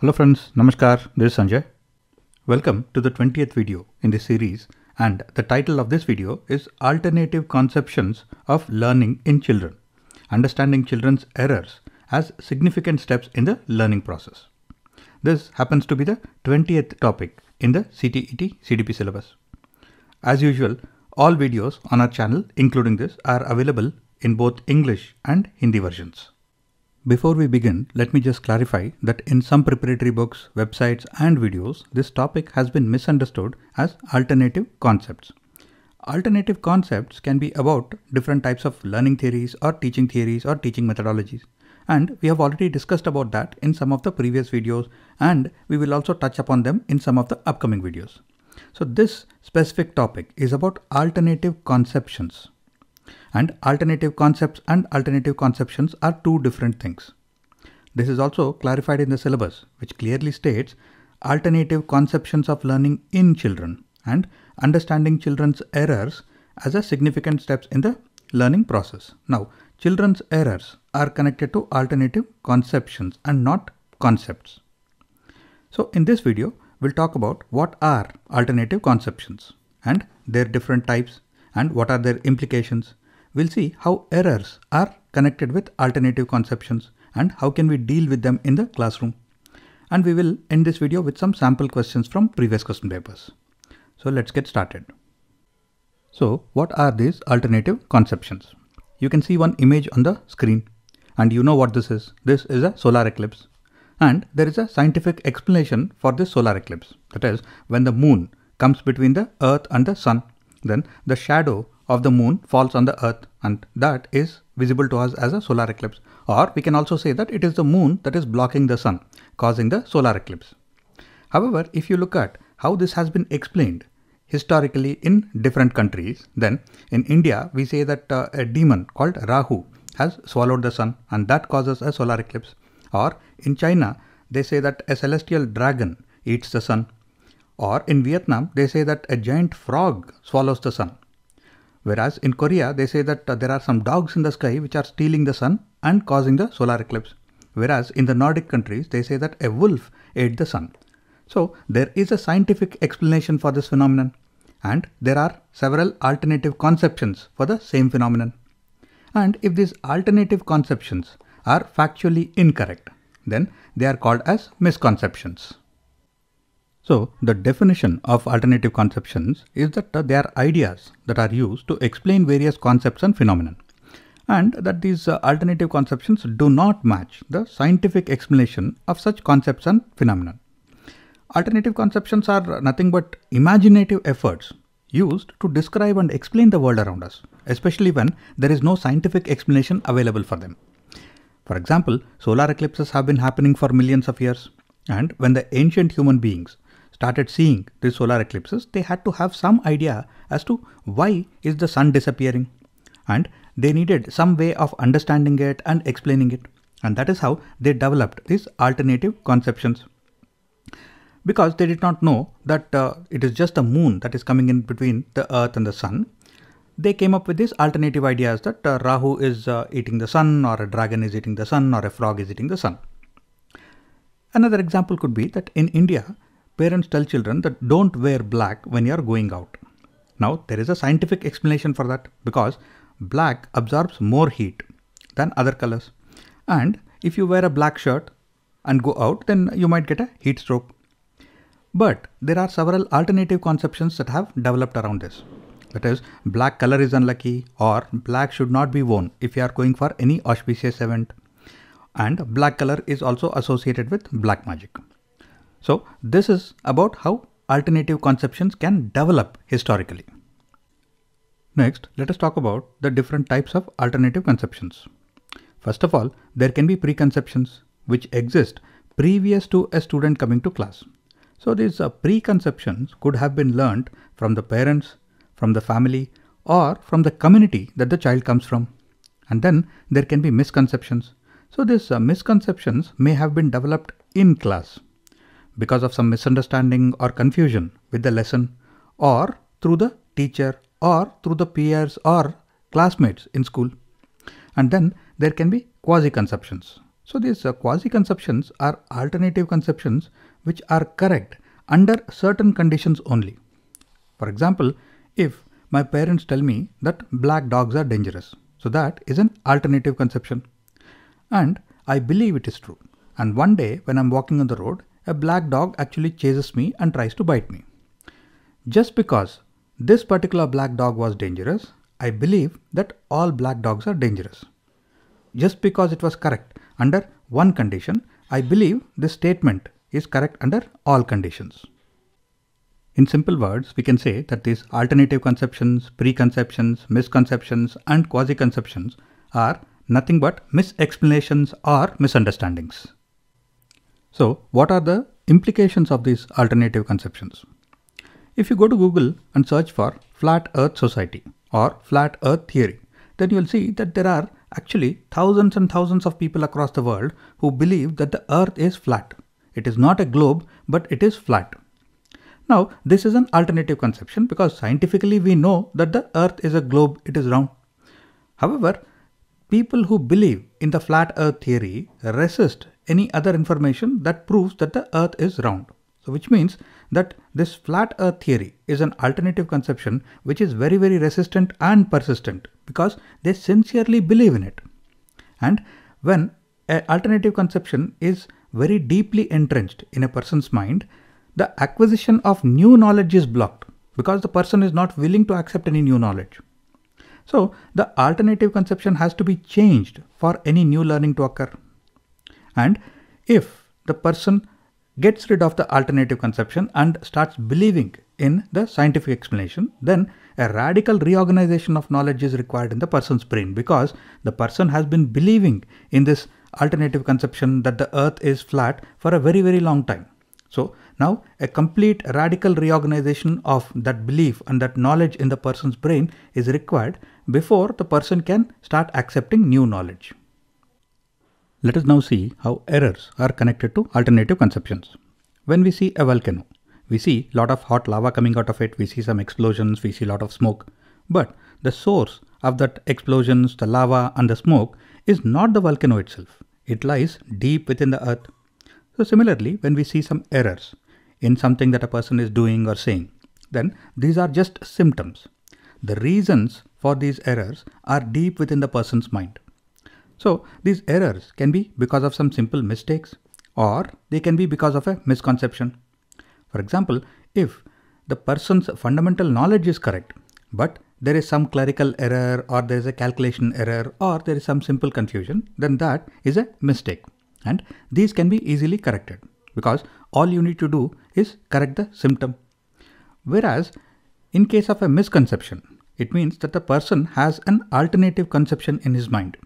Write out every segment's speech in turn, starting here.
Hello friends, Namaskar, this is Sanjay. Welcome to the 20th video in this series and the title of this video is Alternative Conceptions of Learning in Children, Understanding Children's Errors as Significant Steps in the Learning Process. This happens to be the 20th topic in the CTET CDP syllabus. As usual, all videos on our channel including this are available in both English and Hindi versions. Before we begin, let me just clarify that in some preparatory books, websites and videos, this topic has been misunderstood as alternative concepts. Alternative concepts can be about different types of learning theories or teaching theories or teaching methodologies. And we have already discussed about that in some of the previous videos and we will also touch upon them in some of the upcoming videos. So this specific topic is about alternative conceptions and alternative concepts and alternative conceptions are two different things. This is also clarified in the syllabus, which clearly states alternative conceptions of learning in children and understanding children's errors as a significant steps in the learning process. Now, children's errors are connected to alternative conceptions and not concepts. So in this video, we'll talk about what are alternative conceptions and their different types and what are their implications we'll see how errors are connected with alternative conceptions and how can we deal with them in the classroom. And we will end this video with some sample questions from previous question papers. So let's get started. So what are these alternative conceptions? You can see one image on the screen and you know what this is. This is a solar eclipse and there is a scientific explanation for this solar eclipse. That is when the moon comes between the earth and the sun then the shadow of the moon falls on the earth and that is visible to us as a solar eclipse or we can also say that it is the moon that is blocking the sun causing the solar eclipse. However, if you look at how this has been explained historically in different countries, then in India we say that uh, a demon called Rahu has swallowed the sun and that causes a solar eclipse. Or in China they say that a celestial dragon eats the sun. Or in Vietnam they say that a giant frog swallows the sun Whereas in Korea, they say that uh, there are some dogs in the sky which are stealing the sun and causing the solar eclipse. Whereas in the Nordic countries, they say that a wolf ate the sun. So there is a scientific explanation for this phenomenon. And there are several alternative conceptions for the same phenomenon. And if these alternative conceptions are factually incorrect, then they are called as misconceptions. So the definition of alternative conceptions is that uh, they are ideas that are used to explain various concepts and phenomena and that these uh, alternative conceptions do not match the scientific explanation of such concepts and phenomena. Alternative conceptions are nothing but imaginative efforts used to describe and explain the world around us, especially when there is no scientific explanation available for them. For example, solar eclipses have been happening for millions of years and when the ancient human beings started seeing these solar eclipses, they had to have some idea as to why is the sun disappearing. And they needed some way of understanding it and explaining it. And that is how they developed these alternative conceptions. Because they did not know that uh, it is just the moon that is coming in between the earth and the sun, they came up with these alternative ideas that uh, Rahu is uh, eating the sun, or a dragon is eating the sun, or a frog is eating the sun. Another example could be that in India, parents tell children that don't wear black when you are going out. Now, there is a scientific explanation for that because black absorbs more heat than other colors. And if you wear a black shirt and go out, then you might get a heat stroke. But there are several alternative conceptions that have developed around this. That is, black color is unlucky or black should not be worn if you are going for any auspicious event. And black color is also associated with black magic. So this is about how alternative conceptions can develop historically. Next, let us talk about the different types of alternative conceptions. First of all, there can be preconceptions which exist previous to a student coming to class. So these uh, preconceptions could have been learned from the parents, from the family, or from the community that the child comes from. And then there can be misconceptions. So these uh, misconceptions may have been developed in class because of some misunderstanding or confusion with the lesson or through the teacher or through the peers or classmates in school. And then there can be quasi conceptions. So these uh, quasi-conceptions are alternative conceptions which are correct under certain conditions only. For example, if my parents tell me that black dogs are dangerous, so that is an alternative conception. And I believe it is true. And one day when I'm walking on the road, a black dog actually chases me and tries to bite me. Just because this particular black dog was dangerous, I believe that all black dogs are dangerous. Just because it was correct under one condition, I believe this statement is correct under all conditions. In simple words, we can say that these alternative conceptions, preconceptions, misconceptions, and quasi-conceptions are nothing but misexplanations or misunderstandings. So, what are the implications of these alternative conceptions? If you go to Google and search for Flat Earth Society or Flat Earth Theory, then you'll see that there are actually thousands and thousands of people across the world who believe that the Earth is flat. It is not a globe, but it is flat. Now, this is an alternative conception because scientifically we know that the earth is a globe, it is round. However, people who believe in the flat earth theory resist any other information that proves that the earth is round. So which means that this flat earth theory is an alternative conception which is very very resistant and persistent because they sincerely believe in it. And when an alternative conception is very deeply entrenched in a person's mind, the acquisition of new knowledge is blocked because the person is not willing to accept any new knowledge. So the alternative conception has to be changed for any new learning to occur. And if the person gets rid of the alternative conception and starts believing in the scientific explanation, then a radical reorganization of knowledge is required in the person's brain because the person has been believing in this alternative conception that the earth is flat for a very, very long time. So now a complete radical reorganization of that belief and that knowledge in the person's brain is required before the person can start accepting new knowledge. Let us now see how errors are connected to alternative conceptions. When we see a volcano, we see a lot of hot lava coming out of it, we see some explosions, we see a lot of smoke. But the source of that explosions, the lava and the smoke is not the volcano itself. It lies deep within the earth. So similarly, when we see some errors in something that a person is doing or saying, then these are just symptoms. The reasons for these errors are deep within the person's mind. So these errors can be because of some simple mistakes or they can be because of a misconception. For example, if the person's fundamental knowledge is correct, but there is some clerical error or there is a calculation error or there is some simple confusion, then that is a mistake and these can be easily corrected because all you need to do is correct the symptom. Whereas in case of a misconception, it means that the person has an alternative conception in his mind.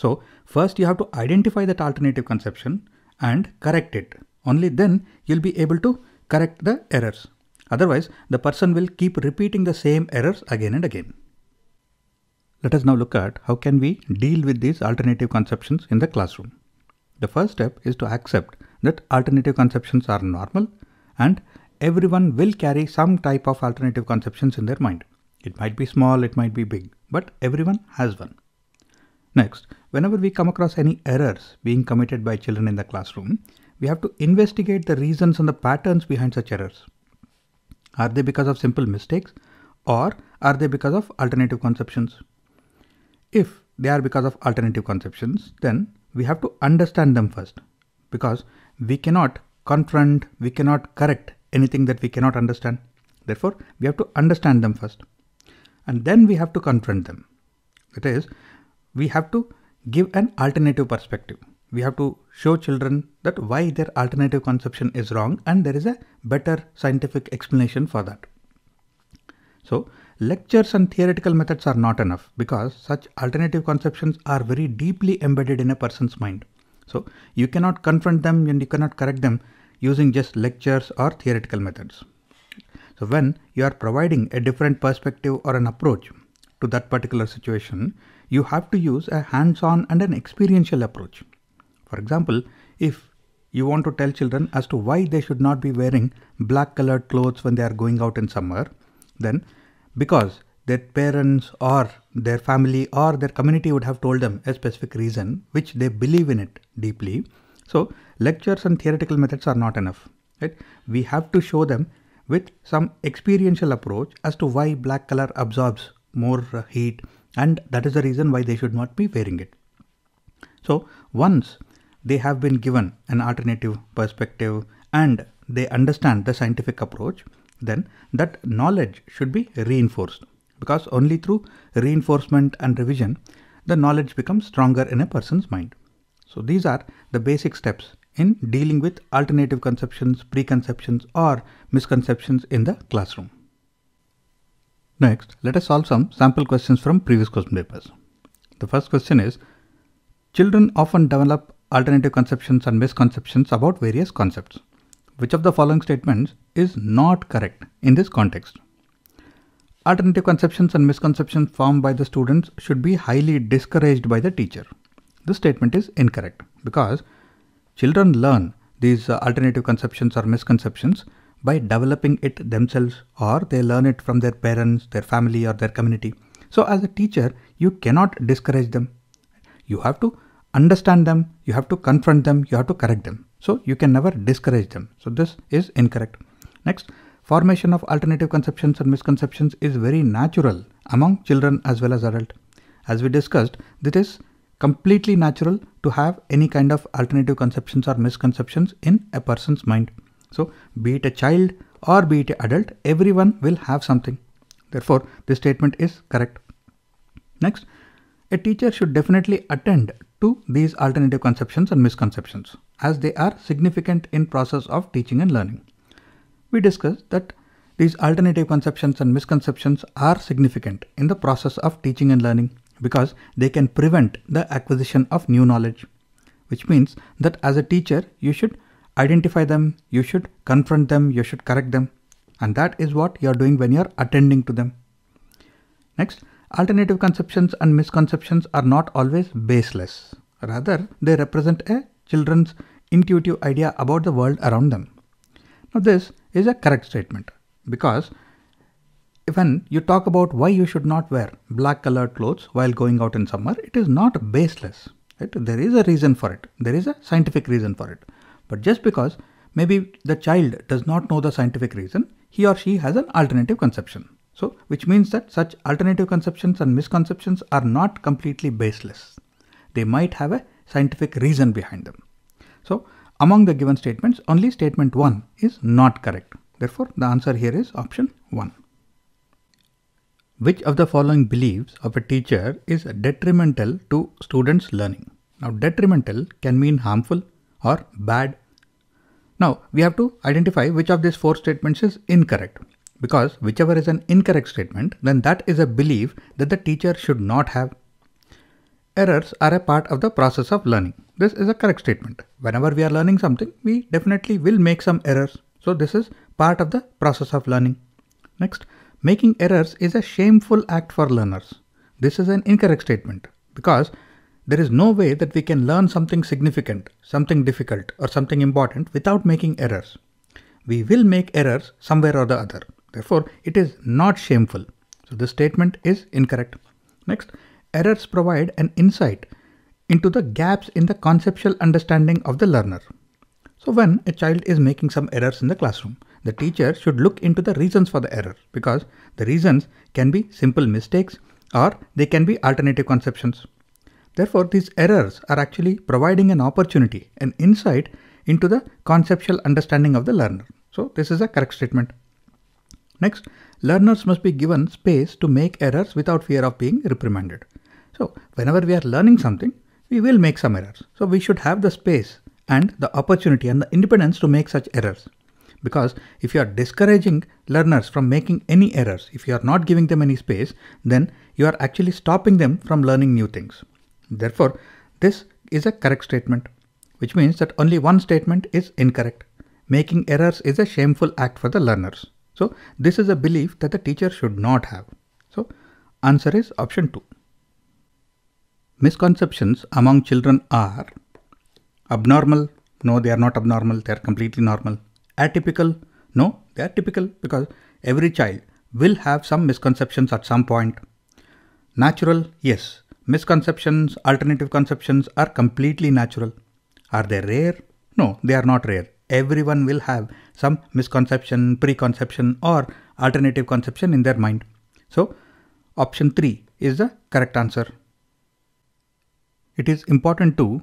So first you have to identify that alternative conception and correct it. Only then you'll be able to correct the errors. Otherwise, the person will keep repeating the same errors again and again. Let us now look at how can we deal with these alternative conceptions in the classroom. The first step is to accept that alternative conceptions are normal and everyone will carry some type of alternative conceptions in their mind. It might be small, it might be big, but everyone has one. Next, whenever we come across any errors being committed by children in the classroom, we have to investigate the reasons and the patterns behind such errors. Are they because of simple mistakes or are they because of alternative conceptions? If they are because of alternative conceptions, then we have to understand them first because we cannot confront, we cannot correct anything that we cannot understand. Therefore, we have to understand them first and then we have to confront them. That is, we have to give an alternative perspective. We have to show children that why their alternative conception is wrong and there is a better scientific explanation for that. So lectures and theoretical methods are not enough because such alternative conceptions are very deeply embedded in a person's mind. So you cannot confront them and you cannot correct them using just lectures or theoretical methods. So when you are providing a different perspective or an approach to that particular situation, you have to use a hands-on and an experiential approach. For example, if you want to tell children as to why they should not be wearing black colored clothes when they are going out in summer, then because their parents or their family or their community would have told them a specific reason which they believe in it deeply. So lectures and theoretical methods are not enough. Right? We have to show them with some experiential approach as to why black color absorbs more uh, heat and that is the reason why they should not be wearing it. So once they have been given an alternative perspective and they understand the scientific approach, then that knowledge should be reinforced because only through reinforcement and revision the knowledge becomes stronger in a person's mind. So these are the basic steps in dealing with alternative conceptions, preconceptions or misconceptions in the classroom. Next, let us solve some sample questions from previous question papers. The first question is, children often develop alternative conceptions and misconceptions about various concepts. Which of the following statements is not correct in this context? Alternative conceptions and misconceptions formed by the students should be highly discouraged by the teacher. This statement is incorrect because children learn these uh, alternative conceptions or misconceptions by developing it themselves or they learn it from their parents, their family or their community. So as a teacher, you cannot discourage them. You have to understand them, you have to confront them, you have to correct them. So you can never discourage them. So this is incorrect. Next, formation of alternative conceptions and misconceptions is very natural among children as well as adults. As we discussed, this is completely natural to have any kind of alternative conceptions or misconceptions in a person's mind. So be it a child or be it an adult, everyone will have something. Therefore, this statement is correct. Next, a teacher should definitely attend to these alternative conceptions and misconceptions as they are significant in process of teaching and learning. We discussed that these alternative conceptions and misconceptions are significant in the process of teaching and learning because they can prevent the acquisition of new knowledge, which means that as a teacher, you should identify them, you should confront them, you should correct them. And that is what you're doing when you're attending to them. Next, alternative conceptions and misconceptions are not always baseless. Rather, they represent a children's intuitive idea about the world around them. Now, this is a correct statement because when you talk about why you should not wear black colored clothes while going out in summer, it is not baseless. Right? There is a reason for it. There is a scientific reason for it. But just because maybe the child does not know the scientific reason, he or she has an alternative conception. So, which means that such alternative conceptions and misconceptions are not completely baseless. They might have a scientific reason behind them. So, among the given statements, only statement 1 is not correct. Therefore, the answer here is option 1. Which of the following beliefs of a teacher is detrimental to students' learning? Now, detrimental can mean harmful or bad now we have to identify which of these four statements is incorrect because whichever is an incorrect statement then that is a belief that the teacher should not have. Errors are a part of the process of learning. This is a correct statement. Whenever we are learning something we definitely will make some errors. So this is part of the process of learning. Next, making errors is a shameful act for learners. This is an incorrect statement because there is no way that we can learn something significant, something difficult, or something important without making errors. We will make errors somewhere or the other. Therefore, it is not shameful. So this statement is incorrect. Next, errors provide an insight into the gaps in the conceptual understanding of the learner. So when a child is making some errors in the classroom, the teacher should look into the reasons for the error because the reasons can be simple mistakes or they can be alternative conceptions. Therefore, these errors are actually providing an opportunity, an insight into the conceptual understanding of the learner. So this is a correct statement. Next, learners must be given space to make errors without fear of being reprimanded. So whenever we are learning something, we will make some errors. So we should have the space and the opportunity and the independence to make such errors. Because if you are discouraging learners from making any errors, if you are not giving them any space, then you are actually stopping them from learning new things. Therefore, this is a correct statement, which means that only one statement is incorrect. Making errors is a shameful act for the learners. So this is a belief that the teacher should not have. So answer is option 2. Misconceptions among children are abnormal, no they are not abnormal, they are completely normal. Atypical, no they are typical because every child will have some misconceptions at some point. Natural, yes. Misconceptions, alternative conceptions are completely natural. Are they rare? No, they are not rare. Everyone will have some misconception, preconception or alternative conception in their mind. So option 3 is the correct answer. It is important to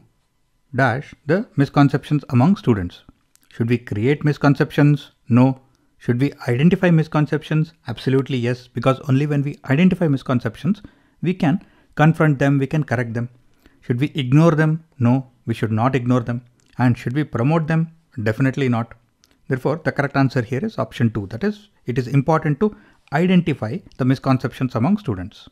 dash the misconceptions among students. Should we create misconceptions? No. Should we identify misconceptions? Absolutely yes, because only when we identify misconceptions, we can confront them, we can correct them. Should we ignore them? No, we should not ignore them. And should we promote them? Definitely not. Therefore, the correct answer here is option 2. That is, it is important to identify the misconceptions among students.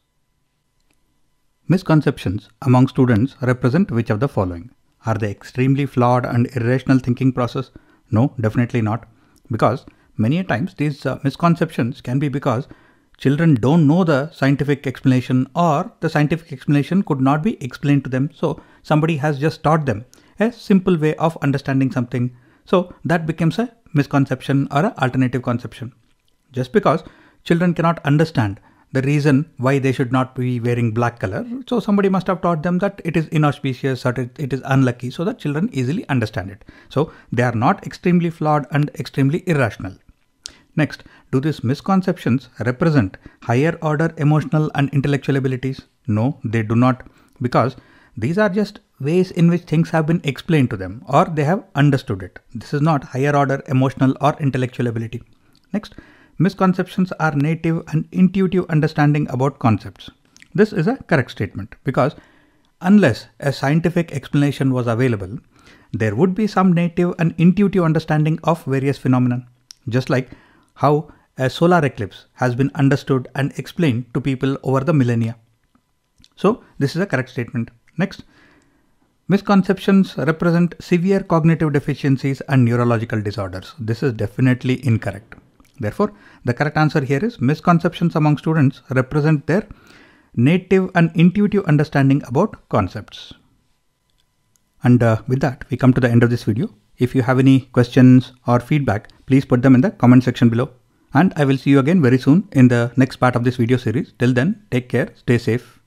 Misconceptions among students represent which of the following? Are they extremely flawed and irrational thinking process? No, definitely not. Because many times these uh, misconceptions can be because children don't know the scientific explanation or the scientific explanation could not be explained to them. So somebody has just taught them a simple way of understanding something. So that becomes a misconception or an alternative conception. Just because children cannot understand the reason why they should not be wearing black color. So somebody must have taught them that it is inauspicious or it is unlucky so that children easily understand it. So they are not extremely flawed and extremely irrational. Next, do these misconceptions represent higher order emotional and intellectual abilities? No, they do not because these are just ways in which things have been explained to them or they have understood it. This is not higher order emotional or intellectual ability. Next, misconceptions are native and intuitive understanding about concepts. This is a correct statement because unless a scientific explanation was available, there would be some native and intuitive understanding of various phenomena. Just like how a solar eclipse has been understood and explained to people over the millennia. So this is a correct statement. Next, misconceptions represent severe cognitive deficiencies and neurological disorders. This is definitely incorrect. Therefore, the correct answer here is misconceptions among students represent their native and intuitive understanding about concepts. And uh, with that, we come to the end of this video. If you have any questions or feedback, please put them in the comment section below. And I will see you again very soon in the next part of this video series. Till then, take care, stay safe.